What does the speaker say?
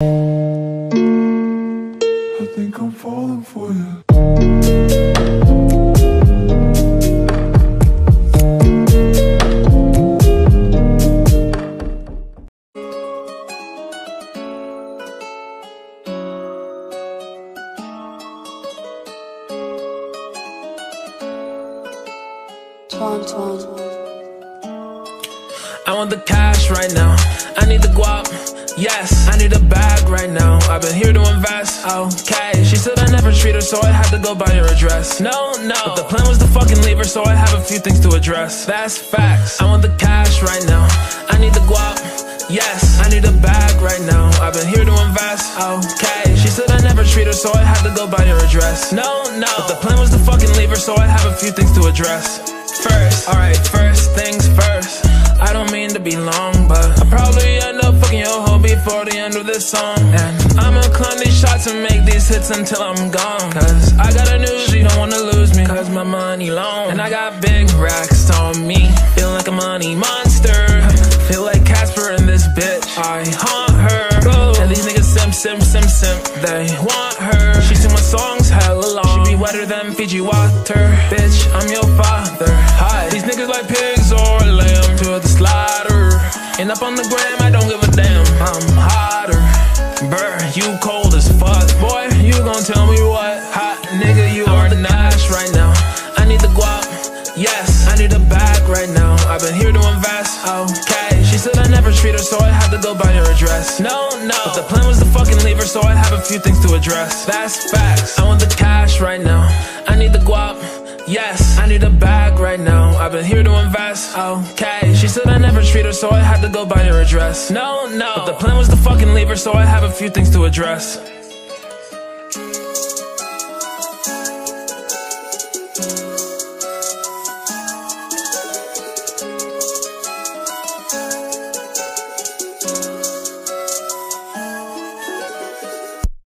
I think I'm falling for you. Twan Twan. I want the cash right now. I need the guap. Yes, I need a bag right now. I've been here to invest. Okay, she said I never treat her, so I had to go buy her a dress. No, no, but the plan was to fucking leave her, so I have a few things to address. That's facts. I want the cash right now. I need the guap. Yes, I need a bag right now. I've been here to invest. Okay, she said I never treat her, so I had to go buy her a dress. No, no, but the plan was to fucking leave her, so I have a few things to address. First, alright, first things first. I don't mean to be long, but I probably end up fucking your hoe before the end of this song. And I'ma climb these shots and make these hits until I'm gone. Cause I got a news, you don't wanna lose me. Cause my money long. And I got big racks on me. Feel like a money monster. Feel like Casper in this bitch. I haunt her. And these niggas simp, simp, simp, simp. They want her. She sing my songs hella long. She be wetter than Fiji water. Bitch, I'm your father. And up on the gram, I don't give a damn. I'm hotter. Brr, you cold as fuck. Boy, you gon' tell me what? Hot nigga, you are Nash right now. I need the guap. Yes, I need a bag right now. I've been here to invest. Okay, she said I never treat her, so I had to go buy her a dress. No, no, but the plan was to fucking leave her, so I have a few things to address. That's facts. I want the cash right now. I need the guap. Yes, I need a bag right now. I've been here to invest. Oh. Okay, she said I never treat her, so I had to go buy her a dress. No, no, but the plan was to fucking leave her, so I have a few things to address.